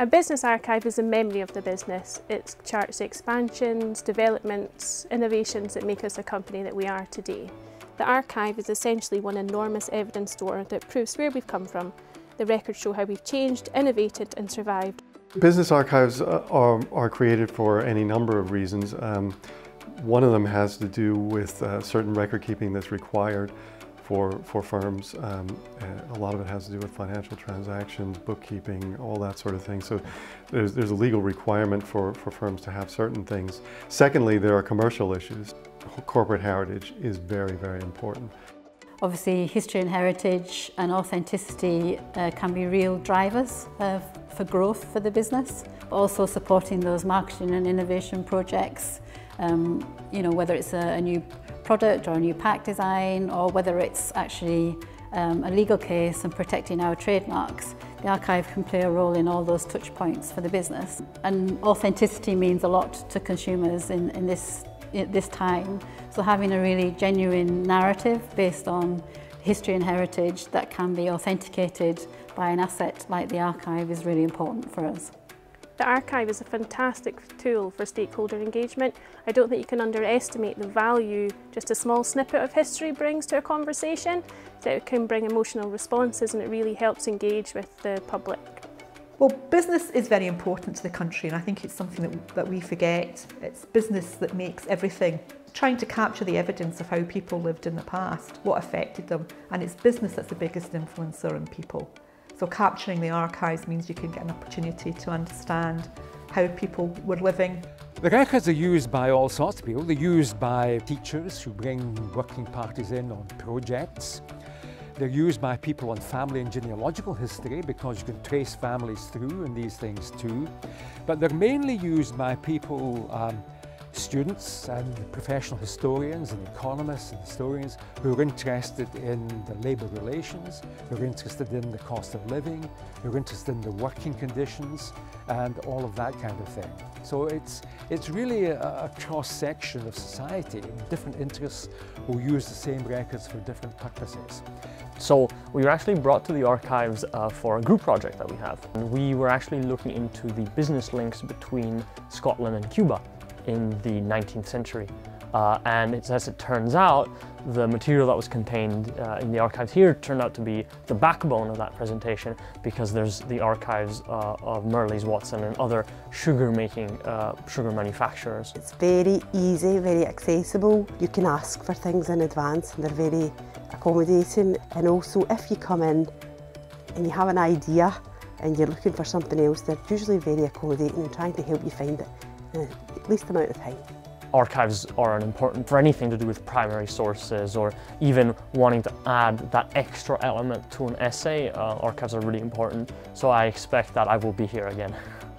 A business archive is a memory of the business. It charts expansions, developments, innovations that make us the company that we are today. The archive is essentially one enormous evidence store that proves where we've come from. The records show how we've changed, innovated and survived. Business archives uh, are, are created for any number of reasons. Um, one of them has to do with uh, certain record keeping that's required for, for firms. Um, a lot of it has to do with financial transactions, bookkeeping, all that sort of thing. So there's, there's a legal requirement for, for firms to have certain things. Secondly, there are commercial issues. Corporate heritage is very, very important. Obviously, history and heritage and authenticity uh, can be real drivers uh, for growth for the business. Also supporting those marketing and innovation projects, um, you know, whether it's a, a new product or a new pack design or whether it's actually um, a legal case and protecting our trademarks, the archive can play a role in all those touch points for the business. And authenticity means a lot to consumers in, in this, this time. So having a really genuine narrative based on history and heritage that can be authenticated by an asset like the archive is really important for us. The archive is a fantastic tool for stakeholder engagement. I don't think you can underestimate the value just a small snippet of history brings to a conversation. So it can bring emotional responses and it really helps engage with the public. Well, business is very important to the country and I think it's something that, that we forget. It's business that makes everything. Trying to capture the evidence of how people lived in the past, what affected them, and it's business that's the biggest influencer on people. So capturing the archives means you can get an opportunity to understand how people were living. The records are used by all sorts of people. They're used by teachers who bring working parties in on projects. They're used by people on family and genealogical history because you can trace families through and these things too. But they're mainly used by people um, students and professional historians and economists and historians who are interested in the labour relations, who are interested in the cost of living, who are interested in the working conditions and all of that kind of thing. So it's, it's really a, a cross-section of society, different interests who use the same records for different purposes. So we were actually brought to the archives uh, for a group project that we have. And we were actually looking into the business links between Scotland and Cuba in the 19th century. Uh, and as it turns out, the material that was contained uh, in the archives here turned out to be the backbone of that presentation because there's the archives uh, of Mirrlees Watson and other sugar making, uh, sugar manufacturers. It's very easy, very accessible. You can ask for things in advance and they're very accommodating. And also if you come in and you have an idea and you're looking for something else, they're usually very accommodating and trying to help you find it the least amount of time. Archives are important for anything to do with primary sources or even wanting to add that extra element to an essay. Uh, archives are really important, so I expect that I will be here again.